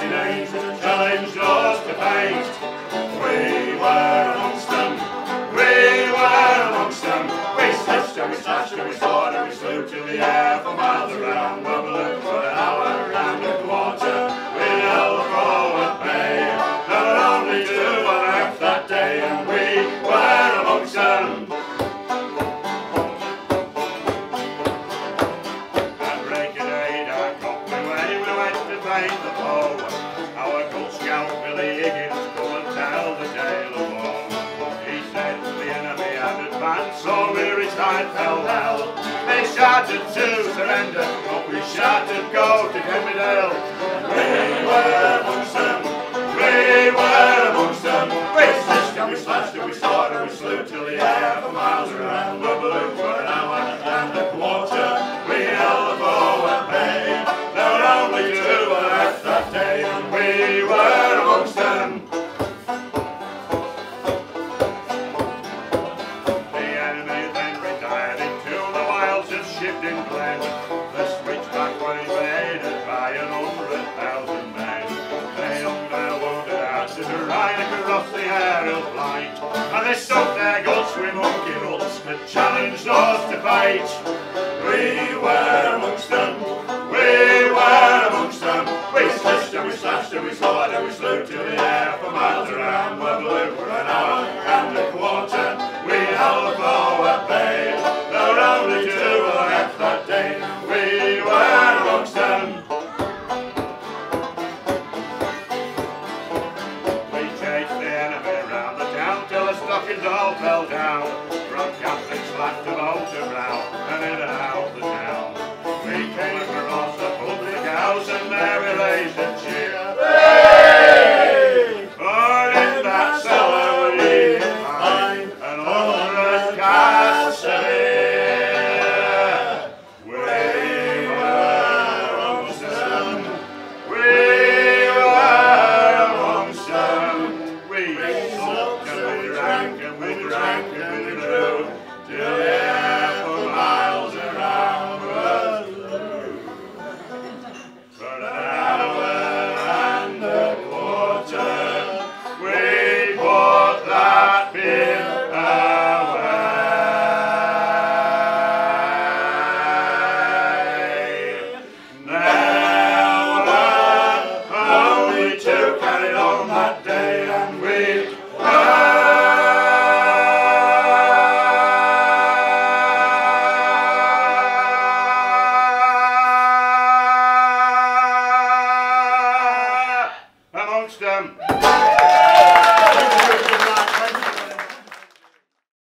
We were amongst them, we were amongst them. We slashed and we slashed and we sawed and we slew till the air for miles around. Weary weary fell farewell. They shouted to surrender, but we shouted go to Camden. lived in Glen. The switchback was invaded by a hundred thousand men. They hung their wounded asses to ride across the aerial flight. And they stuck their guts with monkey ruts and challenged us to fight. We were it all fell down. From Catholics laughed about and round and in and the town. We came that day and we amongst them.